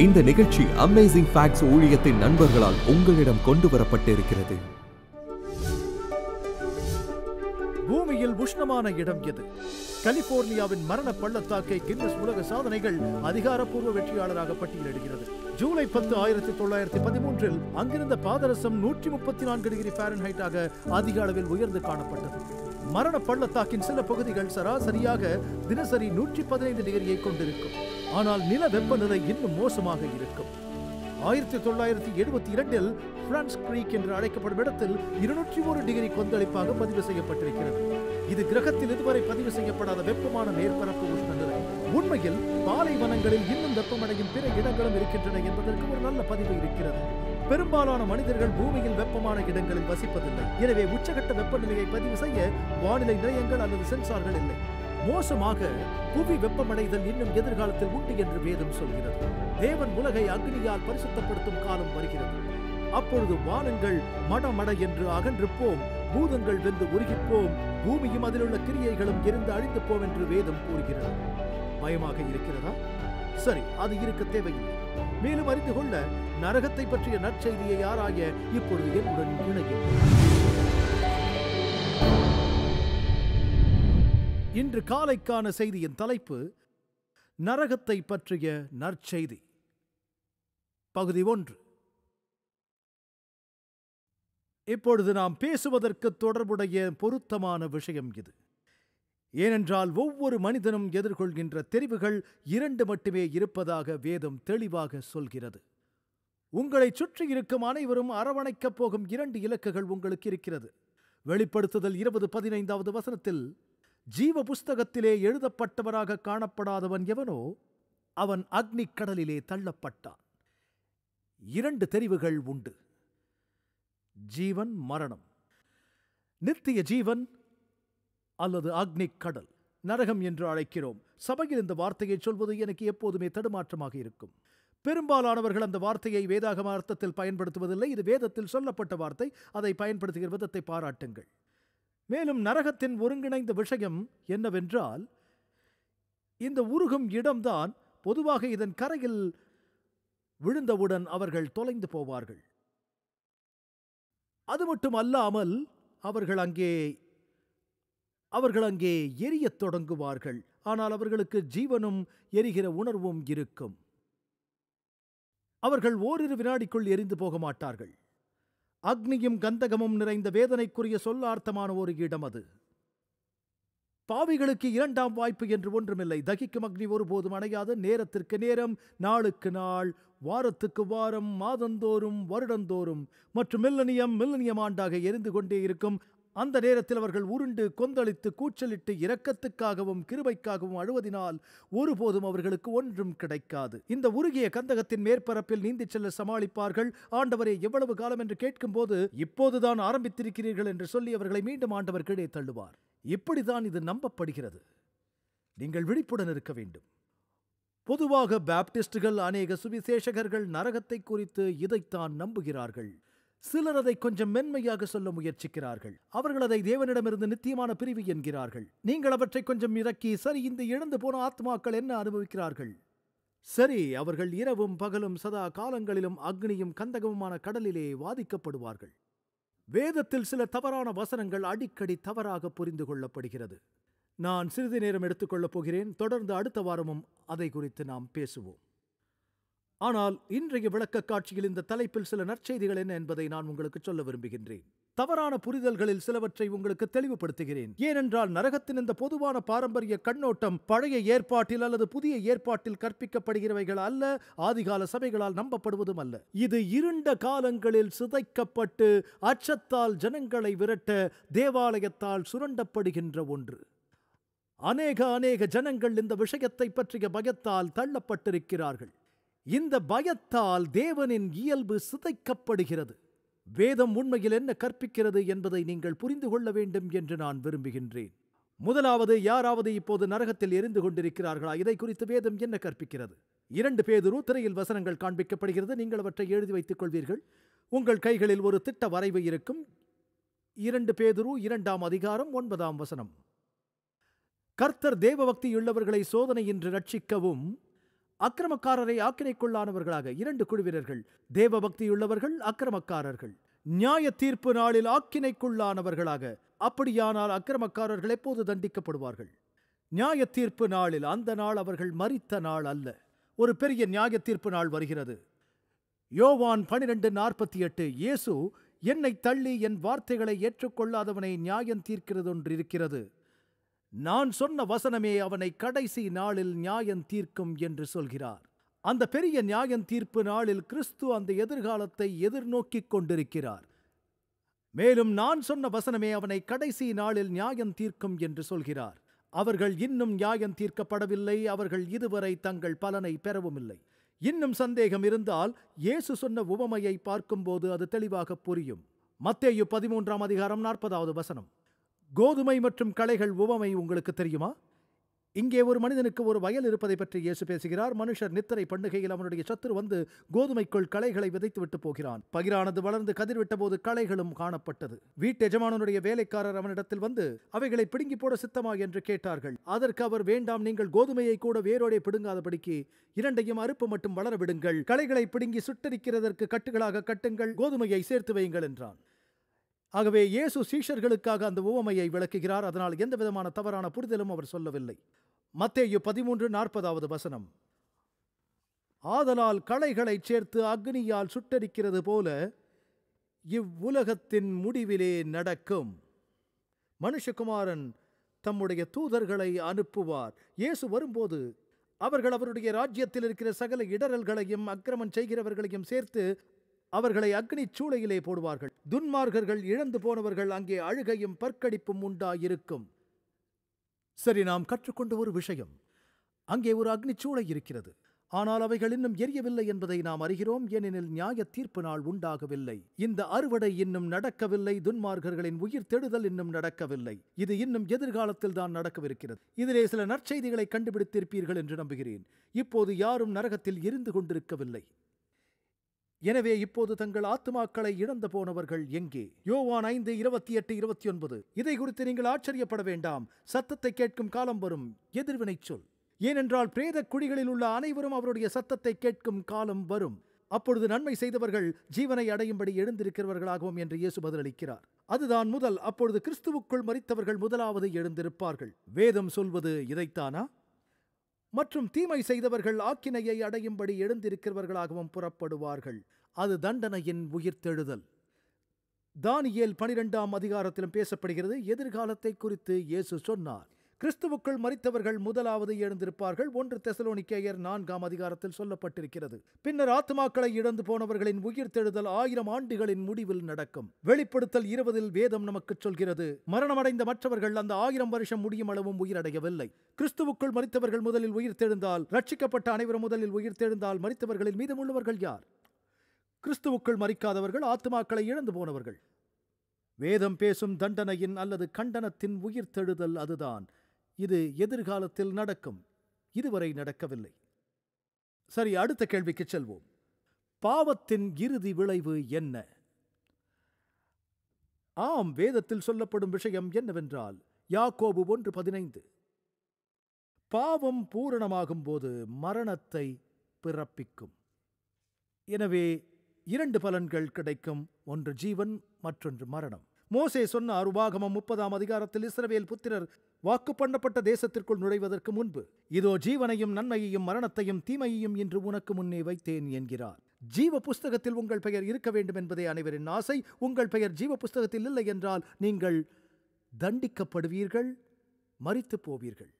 இந்த நிகழ்ச்சி amazing facts ஊழியத்தின் நண்பர்களால் உங்களிடம் கொண்டு வரப்பட்டிருக்கிறது பூமியில் உஷ்ணமான இடம் எது? கலிபோர்னியாவின் மரண பள்ளத்தாக்கை கின்னஸ் உலக சாதனைகள் அதிகாரப்பூர்வ வெற்றியாளராக பட்டியலிடுகிறது. ஜூலை பத்து ஆயிரத்தி தொள்ளாயிரத்தி பதிமூன்றில் அங்கிருந்த பாதரசம் நூற்றி முப்பத்தி நான்கு டிகிரி ஃபாரன்ஹைட்டாக அதிக அளவில் உயர்ந்து காணப்பட்டது. மரண பள்ளத்தாக்கின் சில பகுதிகள் சராசரியாக தினசரி நூற்றி பதினைந்து டிகிரியை கொண்டிருக்கும். ஆனால் நில வெப்பநிலை இன்னும் மோசமாக இருக்கும். ஆயிரத்தி தொள்ளாயிரத்தி எழுபத்தி இரண்டில் பிரான்ஸ் கிரீக் என்று அழைக்கப்படும் இடத்தில் இருநூற்றி ஒரு டிகிரி கொந்தளிப்பாக பதிவு செய்யப்பட்டிருக்கிறது. இது கிரகத்தில் இதுவரை பதிவு செய்யப்படாத வெப்பமான மேற்பரப்பு உஷ்ணநிலை உண்மையில் பாலைவனங்களில் இன்னும் வெப்பமடையும் பிற இடங்களும் இருக்கின்றன என்பதற்கு ஒரு நல்ல பதிவு இருக்கிறது. பெரும்பாலான மனிதர்கள் பூமியில் வெப்பமான இடங்களில் வசிப்பதில்லை. எனவே உச்சகட்ட வெப்பநிலையை பதிவு செய்ய வானிலை நிலையங்கள் அல்லது சென்சார்கள் இல்லை. மோசமாக புவி வெப்பமடைதல் இன்னும் எதிர்காலத்தில் உண்டு என்று வேதம் சொல்கிறது. தேவன் உலகை அக்னியால் பரிசுத்தப்படுத்தும் காலம் வருகிறது. அப்பொழுது வானங்கள் மடமட என்று அகன்று போம் பூதங்கள் வெந்து உருகிப்போம் பூமியும் அதிலுள்ள கிரியைகளும் எரிந்து அழிந்து போம் என்று வேதம் கூறுகிறது. பயமாக இருக்கிறதா? சரி அது இருக்க தேவையில்லை. மேலும் அறிந்து கொள்ள நரகத்தை பற்றிய நற்செய்தியை ஆராய இப்பொழுது என்னுடன் இணையும் இன்று காலைக்கான செய்தியின் தலைப்பு நரகத்தை பற்றிய நற்செய்தி. பகுதி ஒன்று. இப்பொழுது நாம் பேசுவதற்கு தொடர்புடைய பொருத்தமான விஷயம் இது. ஏனென்றால் ஒவ்வொரு மனிதனும் எதிர்கொள்கின்ற தெரிவுகள் இரண்டு மட்டுமே இருப்பதாக வேதம் தெளிவாக சொல்கிறது. உங்களை சுற்றி இருக்கும் அனைவரும் அரவணைக்கப் போகும் இரண்டு இலக்குகள் உங்களுக்கு இருக்கிறது. வெளிப்படுத்துதல் இருபது பதினைந்தாவது வசனத்தில் ஜீவ புஸ்தகத்திலே எழுதப்பட்டவராக காணப்படாதவன் எவனோ அவன் அக்னி கடலிலே தள்ளப்பட்டான். இரண்டு தெரிவுகள் உண்டு. ஜீவன் மரணம். நித்திய ஜீவன் அல்லது அக்னி கடல் நரகம் என்று அழைக்கிறோம். சபையில் இந்த வார்த்தையை சொல்வது எனக்கு எப்போதுமே தடுமாற்றமாக இருக்கும். பெரும்பாலானவர்கள் அந்த வார்த்தையை வேதாகம அர்த்தத்தில் பயன்படுத்துவதில்லை. இது வேதத்தில் சொல்லப்பட்ட வார்த்தை. அதை பயன்படுத்துகிற விதத்தை பாராட்டுங்கள். மேலும் நரகத்தின் ஒருங்கிணைந்த விஷயம் என்னவென்றால் இந்த உருகும் இடம்தான் பொதுவாக இதன் கரையில் விழுந்தவுடன் அவர்கள் தொலைந்து போவார்கள். அது மட்டும் அல்லாமல் அவர்கள் அங்கே அவர்கள் அங்கே எரியத் தொடங்குவார்கள். ஆனால் அவர்களுக்கு ஜீவனும் எரிகிற உணர்வும் இருக்கும். அவர்கள் ஓரிரு வினாடிக்குள் எரிந்து போக மாட்டார்கள். அக்னியும் கந்தகமும் நிறைந்த வேதனைக்குரிய சொல்லார்த்தமான ஒரு இடம் அது. பாவிகளுக்கு இரண்டாம் வாய்ப்பு என்று ஒன்றுமில்லை. தகிக்கும் அக்னி ஒருபோதும் அணையாது. நேரத்திற்கு நேரம் நாளுக்கு நாள் வாரத்துக்கு வாரம் மாதந்தோறும் வருடந்தோறும் மற்றும் மில்லனியம் மில்லனியம் ஆண்டாக எரிந்து கொண்டே இருக்கும் அந்த நேரத்தில் அவர்கள் உருண்டு கொந்தளித்து கூச்சலிட்டு இரக்கத்துக்காகவும் கிருபைக்காகவும் அழுவதினால் ஒருபோதும் அவர்களுக்கு ஒன்றும் கிடைக்காது. இந்த உருகிய கந்தகத்தின் மேற்பரப்பில் நீந்திச் செல்ல சமாளிப்பார்கள். ஆண்டவரே எவ்வளவு காலம் என்று கேட்கும்போது இப்போதுதான் ஆரம்பித்திருக்கிறீர்கள் என்று சொல்லி அவர்களை மீண்டும் ஆண்டவர் கீழே தள்ளுவார். இப்படிதான் இது நம்பப்படுகிறது. நீங்கள் விழிப்புடன் இருக்க வேண்டும். பொதுவாக பாப்டிஸ்டுகள் அநேக சுவிசேஷகர்கள் நரகத்தை குறித்து இதைத்தான் நம்புகிறார்கள். சிலர் அதை கொஞ்சம் மென்மையாக சொல்ல முயற்சிக்கிறார்கள். அவர்கள் அதை தேவனிடமிருந்து நித்தியமான பிரிவு என்கிறார்கள். நீங்கள் அவற்றை கொஞ்சம் இறக்கி சரி இந்த இழந்து போன ஆத்மாக்கள் என்ன அனுபவிக்கிறார்கள்? சரி அவர்கள் இரவும் பகலும் சதா காலங்களிலும் அக்னியும் கந்தகமுமான கடலிலே வாதிக்கப்படுவார்கள். வேதத்தில் சில தவறான வசனங்கள் அடிக்கடி தவறாக புரிந்து கொள்ளப்படுகிறது. நான் சிறிது நேரம் எடுத்துக்கொள்ளப் போகிறேன். தொடர்ந்து அடுத்த வாரமும் அதை குறித்து நாம் பேசுவோம். ஆனால் இன்றைய விளக்க காட்சியில் இந்த தலைப்பில் சில நற்செய்திகள் என்ன என்பதை நான் உங்களுக்கு சொல்ல விரும்புகின்றேன். தவறான புரிதல்களில் சிலவற்றை உங்களுக்கு தெளிவுபடுத்துகிறேன். ஏனென்றால் நரகத்தின் இந்த பொதுவான பாரம்பரிய கண்ணோட்டம் பழைய ஏற்பாட்டில் அல்லது புதிய ஏற்பாட்டில் கற்பிக்கப்படுகிறவைகள் அல்ல ஆதிகால சபைகளால் நம்பப்படுவதும் அல்ல. இது இருண்ட காலங்களில் சிதைக்கப்பட்டு அச்சத்தால் ஜனங்களை விரட்ட தேவாலயத்தால் சுரண்டப்படுகின்ற ஒன்று. அநேக அநேக ஜனங்கள் இந்த விஷயத்தை பற்றிய பயத்தால் தள்ளப்பட்டிருக்கிறார்கள். இந்த பயத்தால் தேவனின் இயல்பு சிதைக்கப்படுகிறது. வேதம் உண்மையில் என்ன கற்பிக்கிறது என்பதை நீங்கள் புரிந்து கொள்ள வேண்டும் என்று நான் விரும்புகின்றேன். முதலாவது யாராவது இப்போது நரகத்தில் எரிந்து கொண்டிருக்கிறார்களா? இதை குறித்து வேதம் என்ன கற்பிக்கிறது? இரண்டு பேதுரு திரையில் வசனங்கள் காண்பிக்கப்படுகிறது. நீங்கள் அவற்றை எழுதி வைத்துக் கொள்வீர்கள். உங்கள் கைகளில் ஒரு திட்ட வரைவு இருக்கும். இரண்டு பேதுரு இரண்டாம் அதிகாரம் ஒன்பதாம் வசனம். கர்த்தர் தேவபக்தியுள்ளவர்களை சோதனையின்றி ரட்சிக்கவும் அக்கிரமக்காரரை ஆக்கினைக்குள்ளானவர்களாக இரண்டு குழுவினர்கள் தேவ பக்தியுள்ளவர்கள் அக்கிரமக்காரர்கள். நியாய தீர்ப்பு நாளில் ஆக்கினைக்குள்ளானவர்களாக அப்படியானால் அக்கிரமக்காரர்கள் எப்போது தண்டிக்கப்படுவார்கள்? நியாய தீர்ப்பு நாளில் அந்த நாள் அவர்கள் மறித்த நாள் அல்ல. ஒரு பெரிய நியாய தீர்ப்பு நாள் வருகிறது. யோவான் பனிரெண்டு நாற்பத்தி எட்டு இயேசு என்னை தள்ளி என் வார்த்தைகளை ஏற்றுக்கொள்ளாதவனை நியாயம் தீர்க்கிறதொன்றிருக்கிறது. நான் சொன்ன வசனமே அவனை கடைசி நாளில் நியாயம் தீர்க்கும் என்று சொல்கிறார். அந்த பெரிய நியாயம் தீர்ப்பு நாளில் கிறிஸ்து அந்த எதிர்காலத்தை எதிர்நோக்கிக் கொண்டிருக்கிறார். மேலும் நான் சொன்ன வசனமே அவனை கடைசி நாளில் நியாயம் தீர்க்கும் என்று சொல்கிறார். அவர்கள் இன்னும் நியாயம் தீர்க்கப்படவில்லை அவர்கள் இதுவரை தங்கள் பலனை பெறவும் இல்லை இன்னும் சந்தேகம் இருந்தால் இயேசு சொன்ன உவமையை பார்க்கும்போது அது தெளிவாக புரியும். மத்தேயு பதிமூன்றாம் அதிகாரம் நாற்பதாவது வசனம். கோதுமை மற்றும் களைகள் உவமை உங்களுக்கு தெரியுமா? இங்கே ஒரு மனிதனுக்கு ஒரு வயல் இருப்பதை பற்றி இயேசு பேசுகிறார். மனுஷர் நித்திரை பண்ணுகையில் அவனுடைய சத்துரு வந்து கோதுமைக்குள் களைகளை விதைத்துவிட்டு போகிறான். பகிரானது வளர்ந்து கதிர்விட்ட போது களைகளும் காணப்பட்டது. வீட்டு எஜமானனுடைய வேலைக்காரர் அவனிடத்தில் வந்து அவைகளை பிடுங்கி போட சித்தமா? என்று கேட்டார்கள். அதற்கு அவர் வேண்டாம் நீங்கள் கோதுமையை கூட வேரோடே பிடுங்காதபடிக்கு இரண்டையும் அறுப்பு மட்டும் வளர விடுங்கள் களைகளை பிடுங்கி சுட்டரிக்கிறதற்கு கட்டுகளாக கட்டுங்கள். கோதுமையை சேர்த்து வையுங்கள் என்றான். ஆகவே இயேசு சீஷர்களுக்காக அந்த உவமையை விளக்குகிறார். அதனால் எந்த விதமான தவறான புரிதலும் அவர் சொல்லவில்லை. மத்தேயு பதிமூன்று நாற்பதாவது வசனம். ஆதலால் களைகளை சேர்த்து அக்னியால் சுட்டரிக்கிறது போல இவ்வுலகத்தின் முடிவிலே நடக்கும். மனுஷகுமாரன் தம்முடைய தூதர்களை அனுப்புவார். இயேசு வரும்போது அவர்கள் அவருடைய ராஜ்யத்தில் இருக்கிற சகல இடரல்களையும் அக்கிரமம் செய்கிறவர்களையும் சேர்த்து அவர்களை அக்னி சூளையிலே போடுவார்கள். துன்மார்கர்கள் இழந்து போனவர்கள் அங்கே அழுகையும் பற்கடிப்பும் உண்டாயிருக்கும். சரி நாம் கற்றுக்கொண்ட ஒரு விஷயம். அங்கே ஒரு அக்னி சூளை இருக்கிறது. ஆனால் அவைகள் இன்னும் எரியவில்லை என்பதை நாம் அறிகிறோம். ஏனெனில் நியாய தீர்ப்பு நாள் உண்டாகவில்லை. இந்த அறுவடை இன்னும் நடக்கவில்லை. துன்மார்கர்களின் உயிர் தெடுதல் இன்னும் நடக்கவில்லை. இது இன்னும் எதிர்காலத்தில் தான் நடக்கவிருக்கிறது. இதிலே சில நற்செய்திகளை கண்டுபிடித்திருப்பீர்கள் என்று நம்புகிறேன். இப்போது யாரும் நரகத்தில் இருந்து கொண்டிருக்கவில்லை. எனவே இப்போது தங்கள் ஆத்மாக்களை இழந்து போனவர்கள் எங்கே? யோவான் ஐந்து இருபத்தி எட்டு இருபத்தி ஒன்பது. இதை குறித்து நீங்கள் ஆச்சரியப்பட வேண்டாம். சத்தத்தை கேட்கும் காலம் வரும். எதிர்வினை சொல். ஏனென்றால் பிரேத குழிகளில் உள்ள அனைவரும் அவருடைய சத்தத்தை கேட்கும் காலம் வரும். அப்பொழுது நன்மை செய்தவர்கள் ஜீவனை அடையும்படி எழுந்திருக்கிறவர்களாகவும் என்று இயேசு பதிலளிக்கிறார். அதுதான் முதல். அப்பொழுது கிறிஸ்துவுக்குள் மறித்தவர்கள் முதலாவது எழுந்திருப்பார்கள். வேதம் சொல்வது இதைத்தானா? மற்றும் தீமை செய்தவர்கள் ஆக்கினையை அடையும்படி எழுந்திருக்கிறவர்களாகவும் புறப்படுவார்கள். அது தண்டனையின் உயிர்த்தெழுதல் தானியேல் பனிரெண்டாம் அதிகாரத்திலும் பேசப்படுகிறது. எதிர்காலத்தை குறித்து இயேசு சொன்னார். கிறிஸ்துவுக்குள் மறித்தவர்கள் முதலாவது எழுந்திருப்பார்கள். ஒன்று தெசலோனிக்கேயர் நான்காம் அதிகாரத்தில் சொல்லப்பட்டிருக்கிறது. பின்னர் ஆத்மாக்களை இழந்து போனவர்களின் உயிர்த்தெழுதல் ஆயிரம் ஆண்டுகளின் முடிவில் நடக்கும். வெளிப்படுத்தல் இருபதில் வேதம் நமக்கு சொல்கிறது மரணமடைந்த மற்றவர்கள் அந்த ஆயிரம் வருஷம் முடியும் அளவும் உயிரடையவில்லை. கிறிஸ்துவுக்குள் மறித்தவர்கள் முதலில் உயிர்த்தெழுந்தால் ரட்சிக்கப்பட்ட அனைவரும் முதலில் உயிர்த்தெழுந்தால் மறித்தவர்களில் மீதமுள்ளவர்கள் யார்? கிறிஸ்துவுக்குள் மறிக்காதவர்கள் ஆத்மாக்களை இழந்து போனவர்கள். வேதம் பேசும் தண்டனையின் அல்லது கண்டனத்தின் உயிர்த்தெழுதல் அதுதான். இது எதிர்காலத்தில் நடக்கும். இதுவரை நடக்கவில்லை. சரி அடுத்த கேள்விக்கு செல்வோம். பாவத்தின் இறுதி விளைவு என்ன? ஆம் வேதத்தில் சொல்லப்படும் விஷயம் என்னவென்றால் யாக்கோபு ஒன்று பதினைந்து. பாவம் பூரணமாகும் போது மரணத்தை பிறப்பிக்கும். எனவே இரண்டு பலன்கள் கிடைக்கும். ஒன்று ஜீவன் மற்றொன்று மரணம். மோசே சொன்னார் உபாகமம் முப்பதாம் அதிகாரத்தில் இஸ்ரவேல் புத்திரர் வாக்கு பண்ணப்பட்ட தேசத்திற்குள் நுழைவதற்கு முன்பு இதோ ஜீவனையும் நன்மையையும் மரணத்தையும் தீமையையும் இன்று உனக்கு முன்னே வைத்தேன் என்கிறார். ஜீவ புஸ்தகத்தில் உங்கள் பெயர் இருக்க வேண்டும் என்பதே அனைவரின் ஆசை. உங்கள் பெயர் ஜீவ புஸ்தகத்தில் இல்லை என்றால் நீங்கள் தண்டிக்கப்படுவீர்கள் மறித்து போவீர்கள்.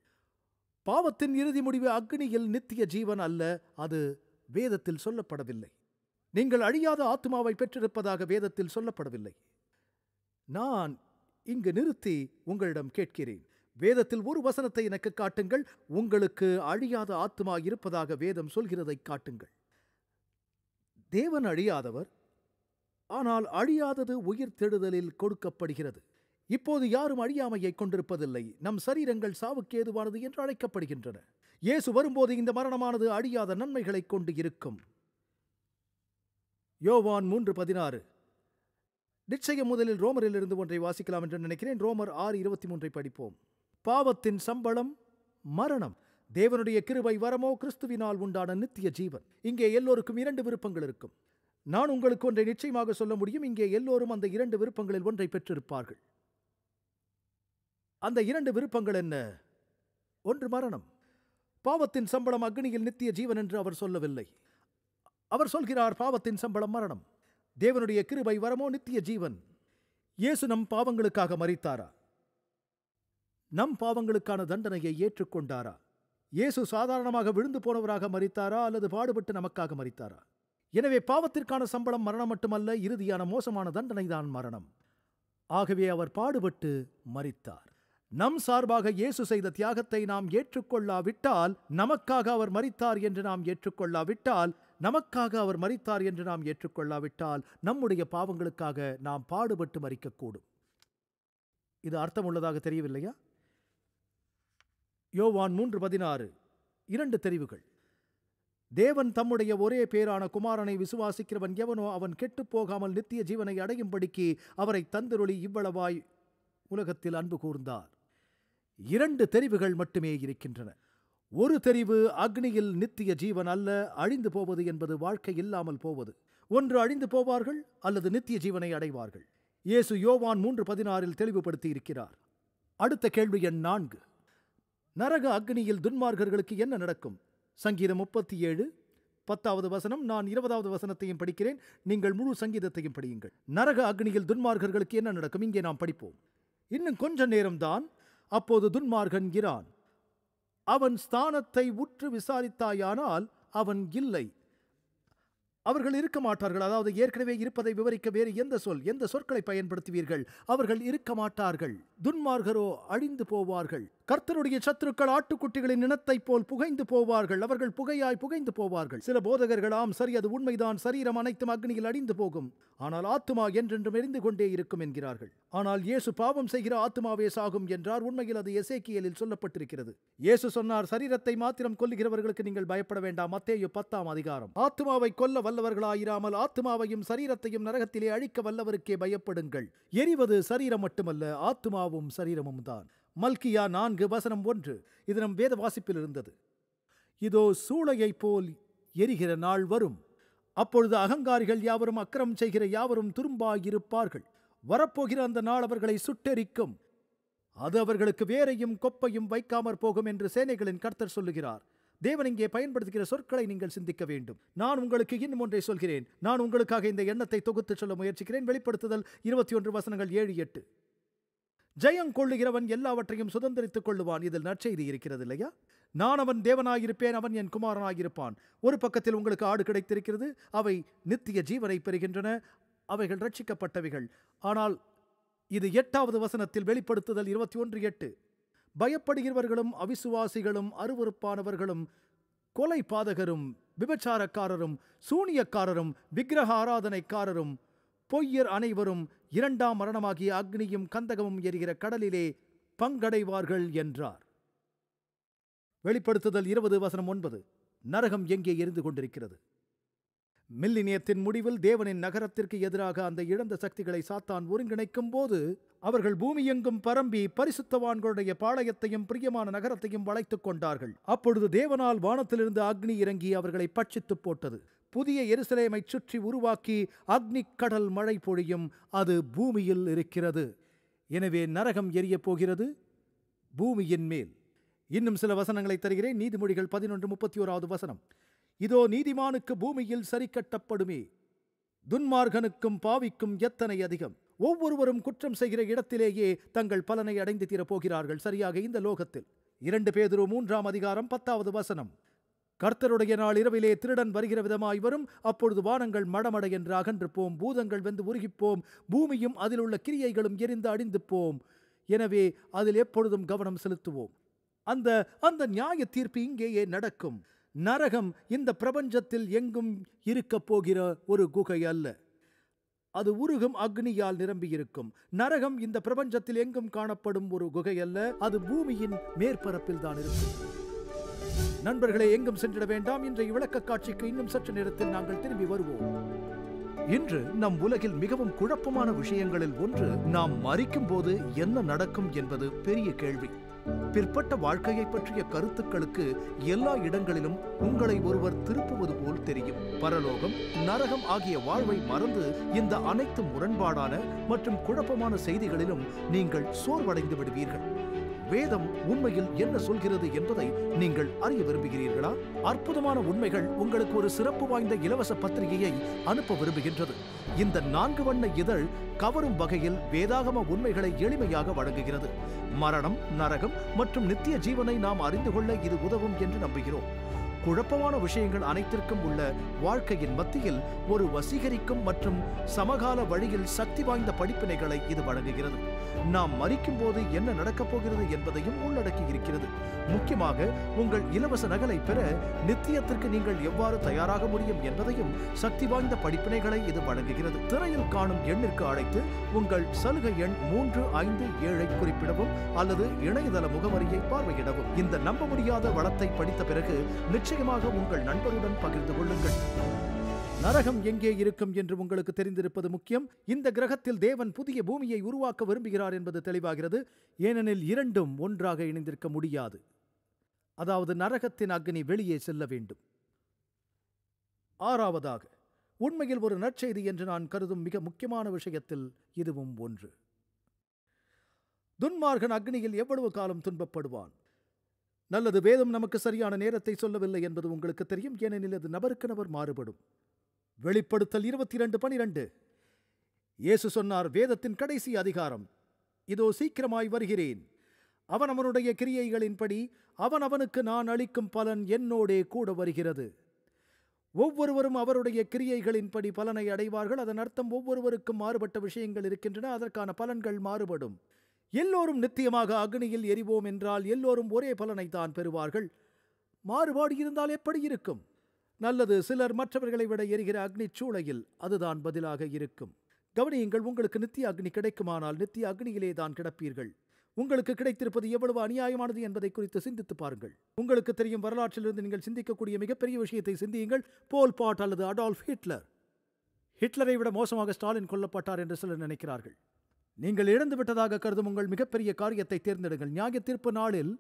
பாவத்தின் இறுதி முடிவு அக்னியில் நித்திய ஜீவன் அல்ல அது வேதத்தில் சொல்லப்படவில்லை. நீங்கள் அழியாத ஆத்மாவை பெற்றிருப்பதாக வேதத்தில் சொல்லப்படவில்லை. நான் இங்கு நிறுத்தி உங்களிடம் கேட்கிறேன். வேதத்தில் ஒரு வசனத்தை எனக்கு காட்டுங்கள். உங்களுக்கு அழியாத ஆத்மா இருப்பதாக வேதம் சொல்கிறதை காட்டுங்கள். தேவன் அழியாதவர் ஆனால் அழியாதது உயிர் தேடுதலில் கொடுக்கப்படுகிறது. இப்போது யாரும் அழியாமையை கொண்டிருப்பதில்லை. நம் சரீரங்கள் சாவுக்கு ஏதுவானது என்று அழைக்கப்படுகின்றன. இயேசு வரும்போது இந்த மரணமானது அழியாத நன்மைகளைக் கொண்டு இருக்கும். யோவான் மூன்று பதினாறு. நிச்சயம் முதலில் ரோமரில் இருந்து ஒன்றை வாசிக்கலாம் என்று நினைக்கிறேன். ரோமர் ஆறு இருபத்தி மூன்றை படிப்போம். பாவத்தின் சம்பளம் மரணம். தேவனுடைய கிருபை வரமோ கிறிஸ்துவினால் உண்டான நித்திய ஜீவன். இங்கே எல்லோருக்கும் இரண்டு விருப்பங்கள் இருக்கும். நான் உங்களுக்கு ஒன்றை நிச்சயமாக சொல்ல முடியும். இங்கே எல்லோரும் அந்த இரண்டு விருப்பங்களில் ஒன்றை பெற்றிருப்பார்கள். அந்த இரண்டு விருப்பங்கள் என்ன? ஒன்று மரணம். பாவத்தின் சம்பளம் அக்னியில் நித்திய ஜீவன் என்று அவர் சொல்லவில்லை. அவர் சொல்கிறார் பாவத்தின் சம்பளம் மரணம். தேவனுடைய கிருபை வரமோ நித்திய ஜீவன். இயேசு நம் பாவங்களுக்காக மறித்தாரா நம் பாவங்களுக்கான தண்டனையை ஏற்றுக்கொண்டாரா? இயேசு சாதாரணமாக விழுந்து போனவராக மறித்தாரா அல்லது பாடுபட்டு நமக்காக மறித்தாரா எனவே பாவத்திற்கான சம்பளம் மரணம் மட்டுமல்ல இறுதியான மோசமான தண்டனைதான் மரணம். ஆகவே அவர் பாடுபட்டு மறித்தார் நம் சார்பாக இயேசு செய்த தியாகத்தை நாம் ஏற்றுக்கொள்ளாவிட்டால் நமக்காக அவர் மறித்தார் என்று நாம் ஏற்றுக்கொள்ளாவிட்டால் நமக்காக அவர் மறித்தார் என்று நாம் ஏற்றுக்கொள்ளாவிட்டால் நம்முடைய பாவங்களுக்காக நாம் பாடுபட்டு மறிக்கக்கூடும் இது அர்த்தமுள்ளதாக தெரியவில்லையா? யோவான் மூன்று பதினாறு இரண்டு தெரிவுகள். தேவன் தம்முடைய ஒரே பேரான குமாரனை விசுவாசிக்கிறவன் எவனோ அவன் கெட்டுப் போகாமல் நித்திய ஜீவனை அடையும்படிக்கு அவரை தந்தருளி இவ்வளவாய் உலகத்தில் அன்பு கூர்ந்தார். இரண்டு தெரிவுகள் மட்டுமே இருக்கின்றன. ஒரு தெரிவு அக்னியில் நித்திய ஜீவன் அல்ல அழிந்து போவது என்பது வாழ்க்கை இல்லாமல் போவது. ஒன்று அழிந்து போவார்கள் அல்லது நித்திய ஜீவனை அடைவார்கள். இயேசு யோவான் மூன்று பதினாறில் தெளிவுபடுத்தி இருக்கிறார் அடுத்த கேள்வி எண் நான்கு. நரக அக்னியில் துன்மார்கர்களுக்கு என்ன நடக்கும்? சங்கீதம் முப்பத்தி ஏழு பத்தாவது வசனம் நான் இருபதாவது வசனத்தையும் படிக்கிறேன் நீங்கள் முழு சங்கீதத்தையும் படியுங்கள். நரக அக்னியில் துன்மார்கர்களுக்கு என்ன நடக்கும்? இங்கே நாம் படிப்போம். இன்னும் கொஞ்ச நேரம்தான் அப்போது துன்மார்கன் இரான் அவன் ஸ்தானத்தை உற்று விசாரித்தாயானால் அவன் இல்லை. அவர்கள் இருக்க மாட்டார்கள். அதாவது ஏற்கனவே இருப்பதை விவரிக்க வேறு எந்த சொல் எந்த சொற்களை பயன்படுத்துவீர்கள்? அவர்கள் இருக்க மாட்டார்கள். துன்மார்கரோ அழிந்து போவார்கள். கர்த்தருடைய சத்துருக்கள் ஆட்டுக்குட்டிகளின் இனத்தைப் போல் புகைந்து போவார்கள். அவர்கள் புகையாய் புகைந்து போவார்கள். சில போதகர்கள் ஆம் சரி அது உண்மைதான். சரீரம் அனைத்தும் அக்னியில் அழிந்து போகும். ஆனால் ஆத்துமா என்றென்றும் எரிந்து கொண்டே இருக்கும் என்கிறார்கள். ஆனால் இயேசு பாவம் செய்கிற ஆத்துமாவே சாகும் என்றார். உண்மையில் அது எசேக்கியலில் சொல்லப்பட்டிருக்கிறது. இயேசு சொன்னார் சரீரத்தை மாத்திரம் கொல்லுகிறவர்களுக்கு நீங்கள் பயப்பட வேண்டாம். மத்தேயு பத்தாம் அதிகாரம். ஆத்மாவை கொல்ல வல்லவர்களாயிராமல் ஆத்துமாவையும் சரீரத்தையும் நரகத்திலே அழிக்க வல்லவருக்கே பயப்படுங்கள். எரிவது சரீரம் மட்டுமல்ல ஆத்துமாவும் சரீரமும் தான் மல்கியா நான்கு வசனம் ஒன்று. இது நம் வேத வாசிப்பில் இருந்தது. இதோ சூளையைப் போல் எரிகிற நாள் வரும். அப்பொழுது அகங்காரிகள் யாவரும் அக்கிரம் செய்கிற யாவரும் துரும்பாயிருப்பார்கள். வரப்போகிற அந்த நாள் அவர்களை சுட்டெரிக்கும். அது அவர்களுக்கு வேரையும் கொப்பையும் வைக்காமற் போகும் என்று சேனைகளின் கர்த்தர் சொல்லுகிறார். தேவன் இங்கே பயன்படுத்துகிற சொற்களை நீங்கள் சிந்திக்க வேண்டும். நான் உங்களுக்கு இன்னும் ஒன்றை சொல்கிறேன். நான் உங்களுக்காக இந்த எண்ணத்தை தொகுத்து சொல்ல முயற்சிக்கிறேன். வெளிப்படுத்துதல் இருபத்தி ஒன்று வசனங்கள் ஏழு எட்டு. ஜெயம் கொள்ளுகிறவன் எல்லாவற்றையும் சுதந்திரித்துக் கொள்ளுவான். இதில் நற்செய்தி இருக்கிறது இல்லையா? நான் அவன் தேவனாயிருப்பேன் அவன் என் குமாரனாயிருப்பான். ஒரு பக்கத்தில் உங்களுக்கு ஆடு கிடைத்திருக்கிறது அவை நித்திய ஜீவனை பெறுகின்றன அவைகள் ரட்சிக்கப்பட்டவைகள். ஆனால் இது எட்டாவது வசனத்தில் வெளிப்படுத்துதல் இருபத்தி ஒன்று எட்டு. பயப்படுகிறவர்களும் அவிசுவாசிகளும் அருவருப்பானவர்களும் கொலை பாதகரும் விபச்சாரக்காரரும் சூனியக்காரரும் விக்கிரக ஆராதனைக்காரரும் பொய்யர் அனைவரும் இரண்டாம் மரணமாகிய அக்னியும் கந்தகமும் எரிகிற கடலிலே பங்கடைவார்கள் என்றார். வெளிப்படுத்துதல் இருபது வசனம் ஒன்பது. நரகம் எங்கே எரிந்து கொண்டிருக்கிறது? மில்லினியத்தின் முடிவில் தேவனின் நகரத்திற்கு எதிராக அந்த இழந்த சக்திகளை சாத்தான் ஒருங்கிணைக்கும் போது அவர்கள் பூமியெங்கும் பரம்பி பரிசுத்தவான்களுடைய பாளையத்தையும் பிரியமான நகரத்தையும் வளைத்துக் கொண்டார்கள். அப்பொழுது தேவனால் வானத்திலிருந்து அக்னி இறங்கி அவர்களை பட்சித்துப் போட்டது. புதிய எருசலேமைச் சுற்றி உருவாக்கி அக்னிக்கடல் மழை பொழியும். அது பூமியில் இருக்கிறது. எனவே நரகம் எரியப் போகிறது. பூமியின் மேல். இன்னும் சில வசனங்களை தருகிறேன். நீதிமொழிகள் பதினொன்று முப்பத்தி ஓராவது வசனம். இதோ நீதிமானுக்கு பூமியில் சரி கட்டப்படுமே துன்மார்கனுக்கும் பாவிக்கும் எத்தனை அதிகம். ஒவ்வொருவரும் குற்றம் செய்கிற இடத்திலேயே தங்கள் பலனை அடைந்து தீரப் போகிறார்கள். சரியாக இந்த லோகத்தில். இரண்டு பேதரும் மூன்றாம் அதிகாரம் பத்தாவது வசனம். கர்த்தருடைய நாள் இரவிலே திருடன் வருகிற விதமாய் வரும். அப்பொழுது வானங்கள் மடமட என்று அகன்று போம் பூதங்கள் வெந்து உருகிப்போம். பூமியும் அதில் உள்ள கிரியைகளும் எரிந்து அழிந்து போம் எனவே அதில் எப்பொழுதும் கவனம் செலுத்துவோம். அந்த அந்த நியாய தீர்ப்பு இங்கேயே நடக்கும். நரகம் இந்த பிரபஞ்சத்தில் எங்கும் இருக்கப் போகிற ஒரு குகை அல்ல. அது உருகும் அக்னியால் நிரம்பியிருக்கும். நரகம் இந்த பிரபஞ்சத்தில் எங்கும் காணப்படும் ஒரு குகை அல்ல. அது பூமியின் மேற்பரப்பில் தான் இருக்கும். நண்பர்களை எங்கும் சென்றிட வேண்டாம். இன்றைய விளக்க காட்சிக்கு இன்னும் சற்று நேரத்தில் நாங்கள் திரும்பி வருவோம். இன்று நம் உலகில் மிகவும் குழப்பமான விஷயங்களில் ஒன்று நாம் மறிக்கும் போது என்ன நடக்கும் என்பது பெரிய கேள்வி. பிற்பட்ட வாழ்க்கையை பற்றிய கருத்துக்களுக்கு எல்லா இடங்களிலும் உங்களை ஒருவர் திருப்புவது போல் தெரியும். பரலோகம் நரகம் ஆகிய வாழ்வை மறந்து இந்த அனைத்து முரண்பாடான மற்றும் குழப்பமான செய்திகளிலும் நீங்கள் சோர்வடைந்து விடுவீர்கள். வேதம் உண்மையில் என்ன சொல்கிறது என்பதை நீங்கள் அறிய விரும்புகிறீர்களா? அற்புதமான உண்மைகள் உங்களுக்கு ஒரு சிறப்பு வாய்ந்த இலவச பத்திரிகையை அனுப்ப விரும்புகின்றது. இந்த நான்கு வண்ண இதழ் கவரும் வகையில் வேதாகம உண்மைகளை எளிமையாக வழங்குகிறது. மரணம் நரகம் மற்றும் நித்திய ஜீவனை நாம் அறிந்து கொள்ள இது உதவும் என்று நம்புகிறோம். குழப்பமான விஷயங்கள் அனைத்திற்கும் உள்ள வாழ்க்கையின் மத்தியில் ஒரு வசீகரிக்கும் மற்றும் சமகால வழியில் சக்தி வாய்ந்த படிப்பினைகளை இது வழங்குகிறது. நாம் மறிக்கும் போது என்ன நடக்கப் போகிறது என்பதையும் உள்ளடக்கி இருக்கிறது. முக்கியமாக உங்கள் இலவச நகலை பெற நித்தியத்திற்கு நீங்கள் எவ்வாறு தயாராக முடியும் என்பதையும் சக்தி வாய்ந்த படிப்பினைகளை இது வழங்குகிறது. திரையில் காணும் எண்ணிற்கு அழைத்து உங்கள் சலுகை எண் மூன்று ஐந்து ஏழை குறிப்பிடவும் அல்லது இணையதள முகவரியை பார்வையிடவும். இந்த நம்ப முடியாத வளத்தை படித்த பிறகு நிச்சயமாக உங்கள் நண்பருடன் பகிர்ந்து கொள்ளுங்கள். நரகம் எங்கே இருக்கும் என்று உங்களுக்கு தெரிந்திருப்பது முக்கியம். இந்த கிரகத்தில் தேவன் புதிய பூமியை உருவாக்க விரும்புகிறார் என்பது தெளிவாகிறது. ஏனெனில் இரண்டும் ஒன்றாக இணைந்திருக்க முடியாது. அதாவது நரகத்தின் அக்னி வெளியே செல்ல வேண்டும். ஆறாவதாக உண்மையில் ஒரு நற்செய்தி என்று நான் கருதும் மிக முக்கியமான விஷயத்தில் இதுவும் ஒன்று. துன்மார்கன் அக்னியில் எவ்வளவு காலம் துன்பப்படுவான்? நல்லது வேதம் நமக்கு சரியான நேரத்தை சொல்லவில்லை என்பது உங்களுக்கு தெரியும். ஏனெனில் அது நபருக்கு நபர் மாறுபடும். வெளிப்படுத்தல் இருபத்தி இரண்டு பனிரெண்டு. இயேசு சொன்னார் வேதத்தின் கடைசி அதிகாரம். இதோ சீக்கிரமாய் வருகிறேன். அவன் அவனுடைய கிரியைகளின்படி அவன் அவனுக்கு நான் அளிக்கும் பலன் என்னோடே கூட வருகிறது. ஒவ்வொருவரும் அவருடைய கிரியைகளின்படி பலனை அடைவார்கள். அதன் அர்த்தம் ஒவ்வொருவருக்கும் மாறுபட்ட விஷயங்கள் இருக்கின்றன. அதற்கான பலன்கள் மாறுபடும். எல்லோரும் நித்தியமாக அக்னியில் எரிவோம் என்றால் எல்லோரும் ஒரே பலனை தான் பெறுவார்கள். மாறுபாடு இருந்தால் எப்படி இருக்கும்? நல்லது சிலர் மற்றவர்களை விட எரிகிற அக்னி சூளையில் அதுதான் பதிலாக இருக்கும். கவனியுங்கள் உங்களுக்கு நித்திய அக்னி கிடைக்குமானால் நித்திய அக்னியிலே தான் கிடப்பீர்கள். உங்களுக்கு கிடைத்திருப்பது எவ்வளவு அநியாயமானது என்பதை குறித்து சிந்தித்து பாருங்கள். உங்களுக்கு தெரியும் வரலாற்றிலிருந்து நீங்கள் சிந்திக்கக்கூடிய மிகப்பெரிய விஷயத்தை சிந்தியுங்கள். போல் பாட் அல்லது அடால்ஃப் ஹிட்லர். ஹிட்லரை விட மோசமாக ஸ்டாலின் கொல்லப்பட்டார் என்று சிலர் நினைக்கிறார்கள். நீங்கள் இழந்து விட்டதாக கருதும் உங்கள் மிகப்பெரிய காரியத்தை தேர்ந்தெடுங்கள். நியாய தீர்ப்பு நாளில்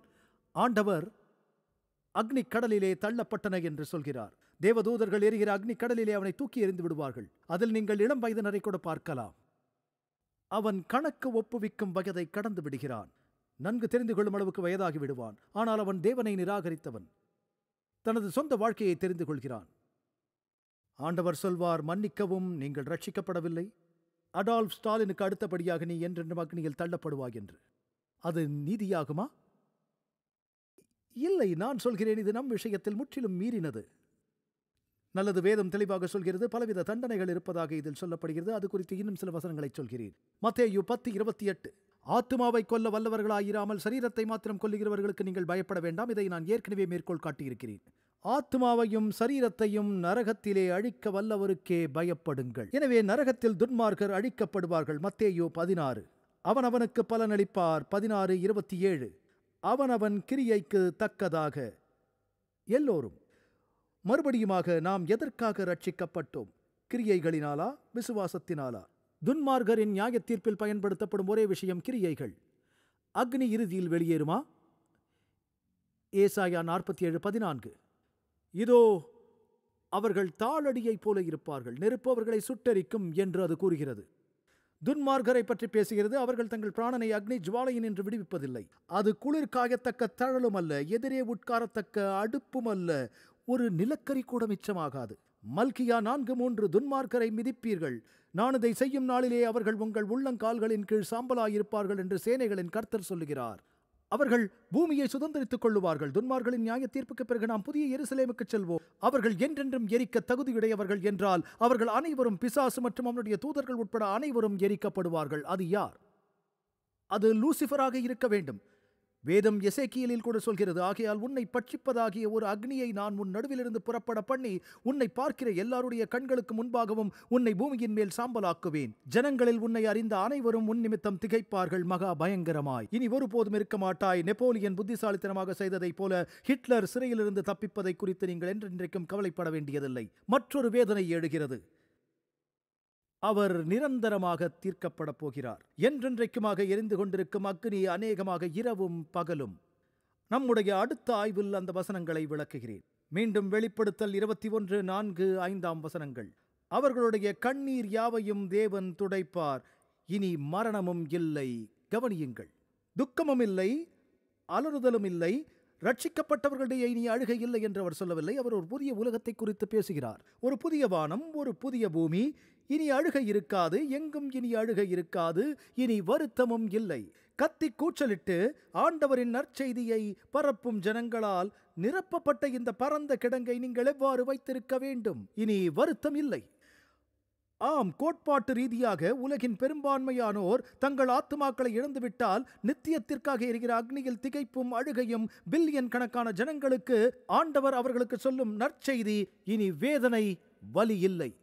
ஆண்டவர் அக்னி கடலிலே தள்ளப்பட்டன என்று சொல்கிறார். தேவதூதர்கள் எரிகிற அக்னி கடலிலே அவனை தூக்கி எறிந்து விடுவார்கள். அதில் நீங்கள் இளம் வயதினரை கூட பார்க்கலாம். அவன் கணக்கு ஒப்புவிக்கும் வயதை கடந்து விடுகிறான். நன்கு தெரிந்து கொள்ளும் அளவுக்கு வயதாகி விடுவான். ஆனால் அவன் தேவனை நிராகரித்தவன். தனது சொந்த வாழ்க்கையை தெரிந்து கொள்கிறான். ஆண்டவர் சொல்வார் மன்னிக்கவும் நீங்கள் ரட்சிக்கப்படவில்லை அடால்ஃப் ஸ்டாலினுக்கு அடுத்தபடியாக நீ என்றென்றும் அக்னியில் தள்ளப்படுவாய் என்று. அது நீதியாகுமா? இல்லை நான் சொல்கிறேன் இது நம் விஷயத்தில் முற்றிலும் மீறினது. நல்லது வேதம் தெளிவாக சொல்கிறது பலவித தண்டனைகள் இருப்பதாக இதில் சொல்லப்படுகிறது அது குறித்து இன்னும் சில வசனங்களை சொல்கிறேன். மத்தேயு பத்து இருபத்தி எட்டு. ஆத்மாவை கொல்ல வல்லவர்களாயிராமல் சரீரத்தை மாத்திரம் கொல்லுகிறவர்களுக்கு நீங்கள் பயப்பட வேண்டாம் இதை நான் ஏற்கனவே மேற்கோள் காட்டியிருக்கிறேன். ஆத்மாவையும் சரீரத்தையும் நரகத்திலே அழிக்க வல்லவருக்கே பயப்படுங்கள். எனவே நரகத்தில் துன்மார்கர் அழிக்கப்படுவார்கள் மத்தேயோ பதினாறு. அவன் அவனுக்கு பலனளிப்பார் பதினாறு இருபத்தி ஏழு. அவனவன் கிரியைக்கு தக்கதாக. எல்லோரும் மறுபடியுமாக நாம் எதற்காக ரட்சிக்கப்பட்டோம் கிரியைகளினாலா விசுவாசத்தினாலா? துன்மார்கரின் நியாய தீர்ப்பில் பயன்படுத்தப்படும் ஒரே விஷயம் கிரியைகள். அக்னி இறுதியில் வெளியேறுமா? ஏசாயா நாற்பத்தி ஏழு பதினான்கு. இதோ அவர்கள் தாளடியைப் போல இருப்பார்கள் நெருப்பு அவர்களை சுட்டரிக்கும் என்று அது கூறுகிறது. துன்மார்கரை பற்றி பேசுகிறது. அவர்கள் தங்கள் பிராணனை அக்னி ஜுவாலையின் என்று விடுவிப்பதில்லை. அது குளிர் காயத்தக்க தழலும் அல்ல எதிரே உட்காரத்தக்க அடுப்பும் அல்ல. ஒரு நிலக்கரி கூட மிச்சமாகாது. மல்கியா நான்கு மூன்று துன்மார்க்கரை மிதிப்பீர்கள். நான் இதை செய்யும் நாளிலே அவர்கள் உங்கள் உள்ளங்கால்களின் கீழ் சாம்பலாயிருப்பார்கள் என்று சேனைகளின் கர்த்தர் சொல்லுகிறார். அவர்கள் பூமியை சுதந்திரித்துக் கொள்ளுவார்கள். துன்மார்களின் நியாய தீர்ப்புக்கு பிறகு நாம் புதிய எருசலேமுக்கு செல்வோம். அவர்கள் என்றென்றும் எரிக்க தகுதியுடையவர்கள் என்றால் அவர்கள் அனைவரும் பிசாசு மற்றும் அவனுடைய தூதர்கள் உட்பட அனைவரும் எரிக்கப்படுவார்கள். அது யார்? அது லூசிஃபராக இருக்க வேண்டும். வேதம் எசேக்கியலில் கூட சொல்கிறது ஆகையால் உன்னை பட்சிப்பதாகிய ஒரு அக்னியை நான் உன் நடுவிலிருந்து புறப்பட பண்ணி உன்னை பார்க்கிற எல்லாருடைய கண்களுக்கு முன்பாகவும் உன்னை பூமியின் மேல் சாம்பலாக்குவேன். ஜனங்களில் உன்னை அறிந்த அனைவரும் உன் நிமித்தம் திகைப்பார்கள் மகா பயங்கரமாய். இனி ஒருபோதும் இருக்க மாட்டாய். நெப்போலியன் புத்திசாலித்தனமாக செய்ததைப் போல ஹிட்லர் சிறையிலிருந்து தப்பிப்பதை குறித்து நீங்கள் என்றென்றைக்கும் கவலைப்பட வேண்டியதில்லை. மற்றொரு வேதனை எழுகிறது. அவர் நிரந்தரமாக தீர்க்கப்படப் போகிறார். என்றென்றைக்குமாக எரிந்து கொண்டிருக்கும் அக்னி அநேகமாக இரவும் பகலும். நம்முடைய அடுத்த ஆய்வில் அந்த வசனங்களை விளக்குகிறேன். மீண்டும் வெளிப்படுத்தல் இருபத்தி ஒன்று நான்கு ஐந்தாம் வசனங்கள். அவர்களுடைய கண்ணீர் யாவையும் தேவன் துடைப்பார். இனி மரணமும் இல்லை. கவனியுங்கள். துக்கமும் இல்லை. அலறுதலும் இல்லை. ரட்சிக்கப்பட்டவர்களுடைய இனி அழுகை இல்லை என்று அவர் சொல்லவில்லை. அவர் ஒரு புதிய உலகத்தை குறித்து பேசுகிறார். ஒரு புதிய வானம் ஒரு புதிய பூமி இனி அழுகை இருக்காது எங்கும் இனி அழுகை இருக்காது இனி வருத்தமும் இல்லை. கத்தி கூச்சலிட்டு ஆண்டவரின் நற்செய்தியை பரப்பும் ஜனங்களால் நிரப்பப்பட்ட இந்த பரந்த கிடங்கை நீங்கள் எவ்வாறு வைத்திருக்க வேண்டும்? இனி வருத்தம் இல்லை. ஆம் கோட்பாட்டு ரீதியாக உலகின் பெரும்பான்மையானோர் தங்கள் ஆத்துமாக்களை இழந்துவிட்டால் நித்தியத்திற்காக இருக்கிற அக்னியில் திகைப்பும் அழுகையும் பில்லியன் கணக்கான ஜனங்களுக்கு ஆண்டவர் அவர்களுக்கு சொல்லும் நற்செய்தி இனி வேதனை வலி இல்லை.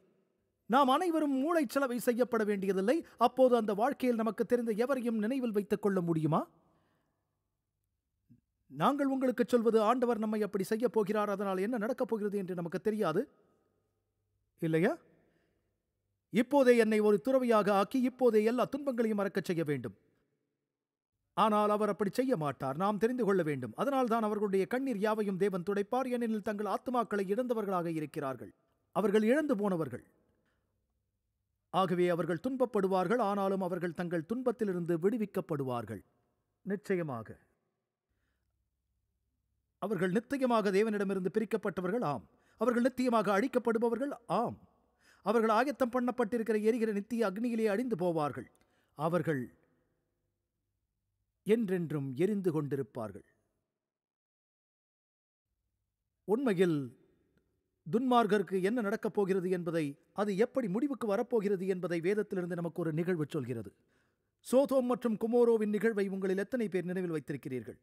நாம் அனைவரும் மூளைச்சலவை செய்யப்பட வேண்டியதில்லை. அப்போது அந்த வாழ்க்கையில் நமக்கு தெரிந்த எவரையும் நினைவில் வைத்துக் கொள்ள முடியுமா? நாங்கள் உங்களுக்கு சொல்வது ஆண்டவர் நம்மை அப்படி செய்ய போகிறார் அதனால் என்ன நடக்கப் போகிறது என்று நமக்கு தெரியாது. இல்லையா? இப்போதே என்னை ஒரு துறவியாக ஆக்கி இப்போதே எல்லா துன்பங்களையும் மறக்கச் செய்ய வேண்டும். ஆனால் அவர் அப்படி செய்ய மாட்டார் நாம் தெரிந்து கொள்ள வேண்டும். அதனால் தான் அவர்களுடைய கண்ணீர் யாவையும் தேவன் துடைப்பார் ஏனெனில் தங்கள் ஆத்மாக்களை இழந்தவர்களாக இருக்கிறார்கள். அவர்கள் இழந்து போனவர்கள். ஆகவே அவர்கள் துன்பப்படுவார்கள் ஆனாலும் அவர்கள் தங்கள் துன்பத்திலிருந்து விடுவிக்கப்படுவார்கள். நிச்சயமாக. அவர்கள் நித்தியமாக தேவனிடமிருந்து பிரிக்கப்பட்டவர்கள் ஆம். அவர்கள் நித்தியமாக அழிக்கப்படுபவர்கள் ஆம். அவர்கள் ஆயத்தம் பண்ணப்பட்டிருக்கிற எரிகிற நித்திய அக்னியிலே அழிந்து போவார்கள். அவர்கள் என்றென்றும் எரிந்து கொண்டிருப்பார்கள். உண்மையில் துன்மார்கருக்கு என்ன நடக்கப் போகிறது என்பதை அது எப்படி முடிவுக்கு வரப்போகிறது என்பதை வேதத்திலிருந்து நமக்கு ஒரு நிகழ்வு சொல்கிறது. சோதோம் மற்றும் குமோரோவின் நிகழ்வை உங்களில் எத்தனை பேர் நினைவில் வைத்திருக்கிறீர்கள்?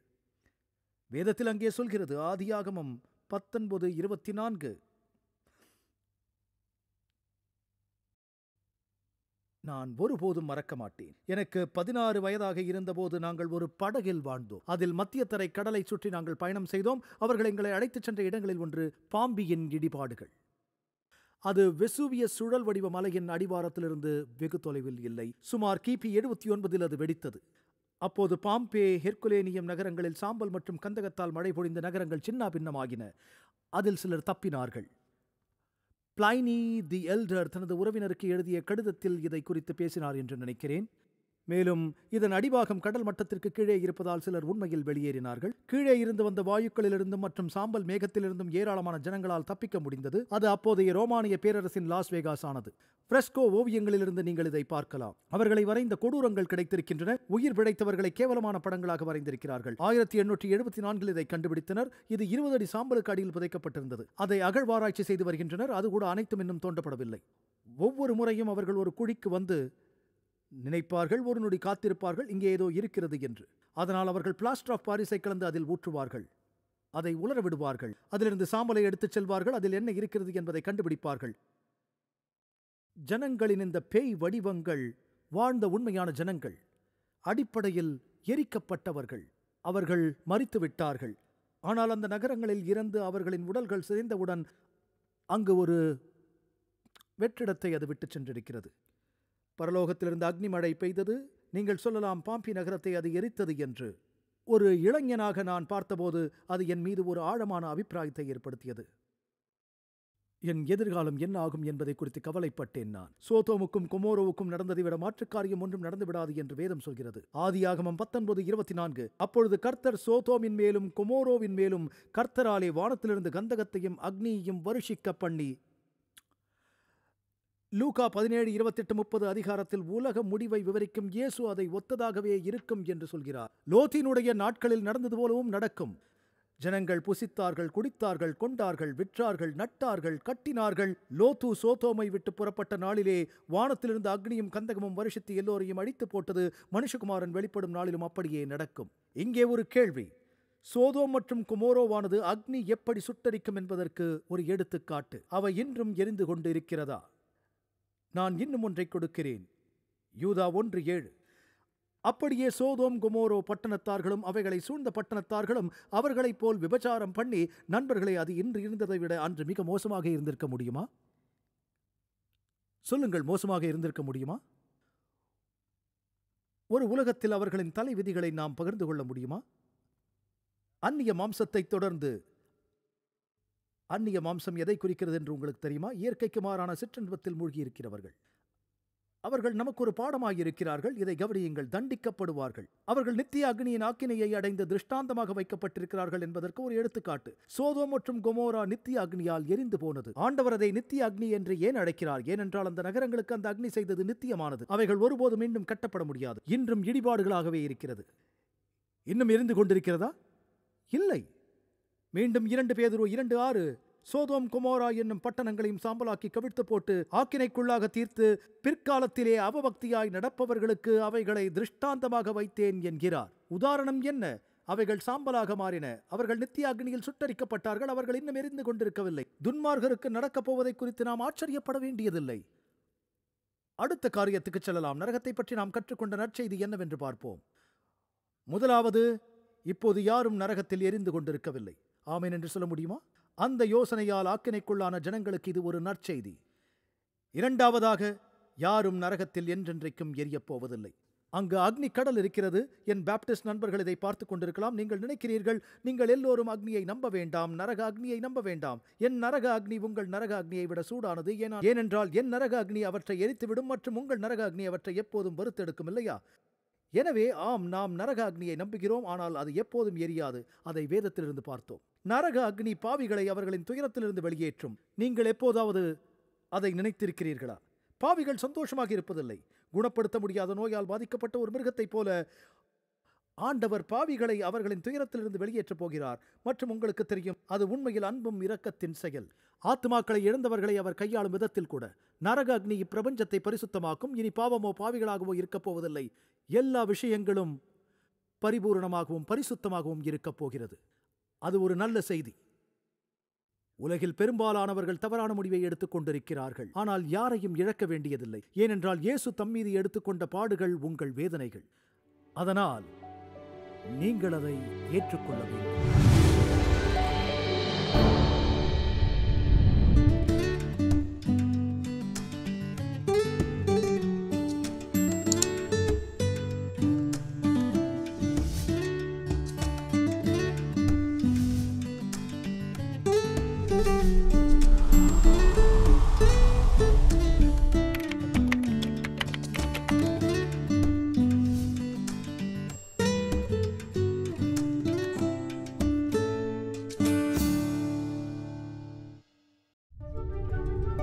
வேதத்தில் அங்கே சொல்கிறது ஆதியாகமம் பத்தொன்பது இருபத்தி நான்கு. நான் ஒருபோதும் மறக்க மாட்டேன். எனக்கு பதினாறு வயதாக இருந்தபோது நாங்கள் ஒரு படகில் வாழ்ந்தோம். அதில் மத்தியத்தரை கடலை சுற்றி நாங்கள் பயணம் செய்தோம். அவர்கள் எங்களை அழைத்துச் சென்ற இடங்களில் ஒன்று பாம்பியின் இடிபாடுகள். அது வெசூவிய சுழல் வடிவ மலையின் அடிவாரத்திலிருந்து வெகு தொலைவில் இல்லை. சுமார் கிபி எழுபத்தி ஒன்பதில் அது வெடித்தது. அப்போது பாம்பே ஹெர்குலேனியம் நகரங்களில் சாம்பல் மற்றும் கந்தகத்தால் மழை பொழிந்த நகரங்கள் சின்ன பின்னமாகின அதில் சிலர் தப்பினார்கள். பிளைனி தி எல்டர் தனது உறவினருக்கு எழுதிய கடிதத்தில் இதை குறித்து பேசினார் என்று நினைக்கிறேன். மேலும் இதன் அடிபாகம் கடல் மட்டத்திற்கு கீழே இருப்பதால் சிலர் உண்மையில் வெளியேறினார்கள். கீழே இருந்து வந்த வாயுக்களிலிருந்தும் மற்றும் சாம்பல் மேகத்திலிருந்தும் ஏராளமான ஜனங்களால் தப்பிக்க முடிந்தது. அது அப்போதைய ரோமானிய பேரரசின் லாஸ் வேகாஸ் ஆனது. பிரெஸ்கோ ஓவியங்களிலிருந்து நீங்கள் இதை பார்க்கலாம். அவர்களை வரைந்த கொடூரங்கள் கிடைத்திருக்கின்றன. உயிர் பிழைத்தவர்களை கேவலமான படங்களாக வரைந்திருக்கிறார்கள். ஆயிரத்தி எண்ணூற்றி எழுபத்தி நான்கில் இதை கண்டுபிடித்தனர். இது இருபது அடி சாம்பலுக்கு அடியில் புதைக்கப்பட்டிருந்தது. அதை அகழ்வாராய்ச்சி செய்து வருகின்றனர். அது கூட அனைத்தும் இன்னும் தோண்டப்படவில்லை. ஒவ்வொரு முறையும் அவர்கள் ஒரு குழிக்கு வந்து நினைப்பார்கள் ஒரு நொடி காத்திருப்பார்கள் இங்கே ஏதோ இருக்கிறது என்று. அதனால் அவர்கள் பிளாஸ்டர் ஆஃப் பாரிஸை கலந்து அதில் ஊற்றுவார்கள். அதை உலர விடுவார்கள். அதிலிருந்து சாம்பலை எடுத்துச் செல்வார்கள். அதில் என்ன இருக்கிறது என்பதை கண்டுபிடிப்பார்கள். ஜனங்களின் இந்த பேய் வடிவங்கள் வாழ்ந்த உண்மையான ஜனங்கள். அடிப்படையில் எரிக்கப்பட்டவர்கள். அவர்கள் மறித்து விட்டார்கள். ஆனால் அந்த நகரங்களில் இறந்து அவர்களின் உடல்கள் சிதைந்தவுடன் அங்கு ஒரு வெற்றிடத்தை அது விட்டுச் சென்றிருக்கிறது. பரலோகத்திலிருந்து அக்னி மழை பெய்தது. நீங்கள் சொல்லலாம் பாம்பி நகரத்தை அது எரித்தது என்று. ஒரு இளைஞனாக நான் பார்த்தபோது அது என் மீது ஒரு ஆழமான அபிப்பிராயத்தை ஏற்படுத்தியது. என் எதிர்காலம் என்ன ஆகும் என்பதை குறித்து கவலைப்பட்டேன் நான். சோதோமுக்கும் கொமோரோவுக்கும் நடந்ததை விட மாற்றுக் காரியம் ஒன்றும் நடந்துவிடாது என்று வேதம் சொல்கிறது. ஆதியாகமம் பத்தொன்பது இருபத்தி நான்கு அப்பொழுது கர்த்தர் சோதோமின் மேலும் கொமோரோவின் மேலும் கர்த்தராலே வானத்திலிருந்து கந்தகத்தையும் அக்னியையும் வருஷிக்க பண்ணி லூகா பதினேழு இருபத்தெட்டு முப்பது அதிகாரத்தில் உலக முடிவை விவரிக்கும் இயேசு அதை ஒத்ததாகவே இருக்கும் என்று சொல்கிறார். லோத்தினுடைய நாட்களில் நடந்தது போலவும் நடக்கும். ஜனங்கள் புசித்தார்கள் குடித்தார்கள் கொண்டார்கள் விற்றார்கள் நட்டார்கள் கட்டினார்கள். லோத்து சோதோமை விட்டு புறப்பட்ட நாளிலே வானத்திலிருந்து அக்னியும் கந்தகமும் வருஷத்து எல்லோரையும் அழித்து போட்டது மனுஷகுமாரன் வெளிப்படும் நாளிலும் அப்படியே நடக்கும். இங்கே ஒரு கேள்வி. சோதோம் மற்றும் குமோரோவானது அக்னி எப்படி சுட்டரிக்கும் என்பதற்கு ஒரு எடுத்துக்காட்டு. அவை இன்றும் எரிந்து கொண்டு இருக்கிறதா? நான் இன்னும் ஒன்றை கொடுக்கிறேன். யூதா ஒன்று ஏழு. அப்படியே சோதோம் குமோரோ பட்டணத்தார்களும் அவைகளை சூழ்ந்த பட்டணத்தார்களும் அவர்களைப் போல் விபச்சாரம் பண்ணி நண்பர்களை அது இன்று இருந்ததை விட அன்று மிக மோசமாக இருந்திருக்க முடியுமா? சொல்லுங்கள் மோசமாக இருந்திருக்க முடியுமா? ஒரு உலகத்தில் அவர்களின் தலை விதிகளை நாம் பகிர்ந்து கொள்ள முடியுமா? அந்நிய மாம்சத்தை தொடர்ந்து அந்நிய மாம்சம் எதை குறிக்கிறது என்று உங்களுக்கு தெரியுமா? இயற்கைக்கு மாறான சிற்றின்பத்தில் மூழ்கி இருக்கிறவர்கள் அவர்கள் நமக்கு ஒரு பாடமாய் இருக்கிறார்கள் இதை கவனியுங்கள். தண்டிக்கப்படுவார்கள். அவர்கள் நித்திய அக்னியின் ஆக்கினையை அடைந்து திருஷ்டாந்தமாக வைக்கப்பட்டிருக்கிறார்கள் என்பதற்கு ஒரு எடுத்துக்காட்டு. சோதோ மற்றும் கொமோரா நித்திய அக்னியால் எரிந்து போனது. ஆண்டவர் அதை நித்திய அக்னி என்று ஏன் அழைக்கிறார்? ஏனென்றால் அந்த நகரங்களுக்கு அந்த அக்னி செய்தது நித்தியமானது. அவைகள் ஒருபோதும் மீண்டும் கட்டப்பட முடியாது. இன்றும் இடிபாடுகளாகவே இருக்கிறது. இன்னும் எரிந்து கொண்டிருக்கிறதா? இல்லை. மீண்டும் இரண்டு பேதுரு இரண்டு ஆறு. சோதோம் குமோரா என்னும் பட்டணங்களையும் சாம்பலாக்கி கவிழ்த்து போட்டு ஆக்கினைக்குள்ளாக தீர்த்து பிற்காலத்திலே அவபக்தியாய் நடப்பவர்களுக்கு அவைகளை திருஷ்டாந்தமாக வைத்தேன் என்கிறார். உதாரணம் என்ன? அவைகள் சாம்பலாக மாறின. அவர்கள் நித்திய அக்னியில் சுட்டரிக்கப்பட்டார்கள். அவர்கள் இன்னும் எரிந்து கொண்டிருக்கவில்லை. துன்மார்கருக்கு நடக்கப் போவதை குறித்து நாம் ஆச்சரியப்பட வேண்டியதில்லை. அடுத்த காரியத்துக்கு செல்லலாம். நரகத்தை பற்றி நாம் கற்றுக்கொண்ட நற்செய்தி என்னவென்று பார்ப்போம். முதலாவது இப்போது யாரும் நரகத்தில் எரிந்து கொண்டிருக்கவில்லை. ஆமேன் என்று சொல்ல முடியுமா? அந்த யோசனையால் ஆக்கினைக்குள்ளான ஜனங்களுக்கு இது ஒரு நற்செய்தி. இரண்டாவதாக யாரும் நரகத்தில் என்றென்றைக்கும் எரியப் போவதில்லை அங்கு அக்னி கடல் இருக்கிறது. என் பேப்டிஸ்ட் நண்பர்கள் இதை பார்த்து கொண்டிருக்கலாம். நீங்கள் நினைக்கிறீர்கள் நீங்கள் எல்லோரும் அக்னியை நம்ப வேண்டாம். நரக அக்னியை நம்ப வேண்டாம். என் நரக அக்னி உங்கள் நரக அக்னியை விட சூடானது. ஏனா ஏனென்றால் என் நரக அக்னி அவற்றை எரித்துவிடும் மற்றும் உங்கள் நரக அக்னி அவற்றை எப்போதும் வறுத்தெடுக்கும் இல்லையா? எனவே ஆம் நாம் நரக அக்னியை நம்புகிறோம். ஆனால் அது எப்போதும் எரியாது. அதை வேதத்திலிருந்து பார்த்தோம். நரக அக்னி பாவிகளை அவர்களின் துயரத்திலிருந்து வெளியேற்றும். நீங்கள் எப்போதாவது அதை நினைத்திருக்கிறீர்களா? பாவிகள் சந்தோஷமாக இருப்பதில்லை. குணப்படுத்த முடியாத நோயால் பாதிக்கப்பட்ட ஒரு மிருகத்தைப் போல ஆண்டவர் பாவிகளை அவர்களின் துயரத்திலிருந்து வெளியேற்றப் போகிறார். மற்றும் உங்களுக்கு தெரியும் அது உண்மையில் அன்பும் இரக்கத்தின் செயல். ஆத்மாக்களை இழந்தவர்களை அவர் கையாளும் விதத்தில் கூட. நரக அக்னி இப்பிரபஞ்சத்தை பரிசுத்தமாக்கும் இனி பாவமோ பாவிகளாகவோ இருக்கப் போவதில்லை. எல்லா விஷயங்களும் பரிபூரணமாகவும் பரிசுத்தமாகவும் இருக்கப் போகிறது. அது ஒரு நல்ல செய்தி. உலகில் பெரும்பாலானவர்கள் தவறான முடிவை எடுத்துக் கொண்டிருக்கிறார்கள். ஆனால் யாரையும் இழக்க வேண்டியதில்லை. ஏனென்றால் இயேசு தம்மீது எடுத்துக்கொண்ட பாடுகள் உங்கள் வேதனைகள். அதனால் நீங்கள் அதை ஏற்றுக்கொள்ள வேண்டும்.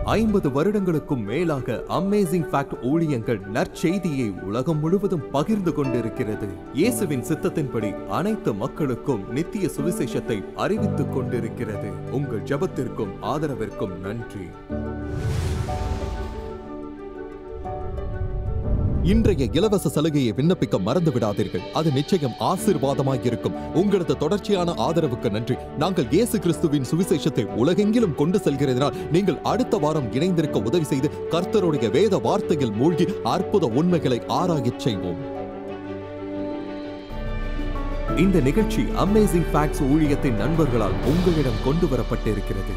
ஐம்பது வருடங்களுக்கும் மேலாக அமேசிங் ஃபேக்ட் ஊழியங்கள் நற்செய்தியை உலகம் முழுவதும் பகிர்ந்து கொண்டிருக்கிறது. இயேசுவின் சித்தத்தின்படி அனைத்து மக்களுக்கும் நித்திய சுவிசேஷத்தை அறிவித்துக் கொண்டிருக்கிறது. உங்கள் ஜெபத்திற்கும் ஆதரவிற்கும் நன்றி. இன்றைய இலவச சலுகையை விண்ணப்பிக்க மறந்து விடாதீர்கள் அது நிச்சயம் ஆசீர்வாதமாய் இருக்கும் உங்களது தொடர்ச்சியான ஆதரவுக்கு நன்றி. நாங்கள் இயேசு கிறிஸ்துவின் சுவிசேஷத்தை உலகெங்கிலும் கொண்டு செல்கிறதினால் நீங்கள் அடுத்த வாரம் இணைந்திருக்க உதவி செய்து கர்த்தருடைய வேத வார்த்தையில் மூழ்கி அற்புத உண்மைகளை ஆராயச் செய்வோம். இந்த நிகழ்ச்சி அமேசிங் ஃபேக்ட்ஸ் ஊழியத்தின் நண்பர்களால் உங்களிடம் கொண்டு வரப்பட்டிருக்கிறது.